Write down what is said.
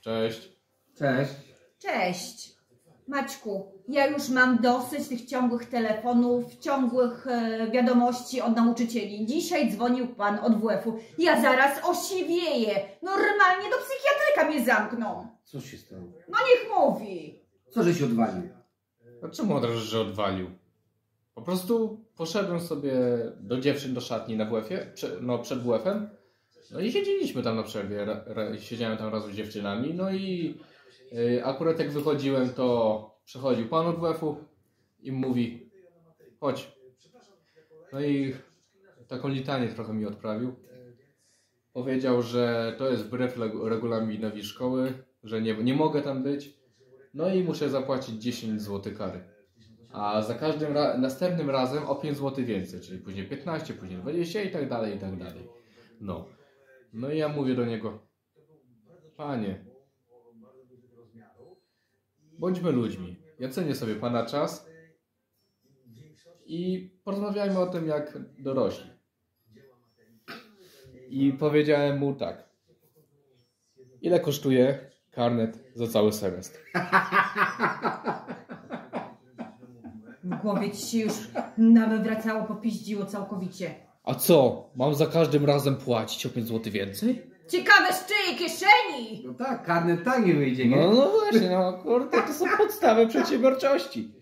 Cześć. Cześć. Cześć. Maćku, ja już mam dosyć tych ciągłych telefonów, ciągłych e, wiadomości od nauczycieli. Dzisiaj dzwonił pan od WF-u. Ja zaraz osiwieję. Normalnie do psychiatryka mnie zamkną. Co się stało? No niech mówi. Co żeś odwalił? A czemu od razu, że odwalił? Po prostu poszedłem sobie do dziewczyn do szatni na WF-ie, no przed WF-em. No i siedzieliśmy tam na przerwie, siedziałem tam razem z dziewczynami, no i y, akurat jak wychodziłem, to przychodził pan od WF-u i mówi, chodź. No i taką litanię trochę mi odprawił. Powiedział, że to jest wbrew regulaminowi szkoły, że nie, nie mogę tam być. No i muszę zapłacić 10 zł kary. A za każdym ra- następnym razem o 5 zł więcej, czyli później 15, później 20 i tak dalej, i tak dalej. No. No i ja mówię do niego, panie, bądźmy ludźmi. Ja cenię sobie pana czas i porozmawiajmy o tym jak dorośli. I powiedziałem mu tak. Ile kosztuje karnet za cały semestr? W głowie ci się już nawet wracało, popiździło całkowicie. A co? Mam za każdym razem płacić o 5 zł więcej? Ciekawe z czyjej kieszeni! No tak, karnet taniej wyjdzie, nie? No, no właśnie, no kurde, to są podstawy przedsiębiorczości.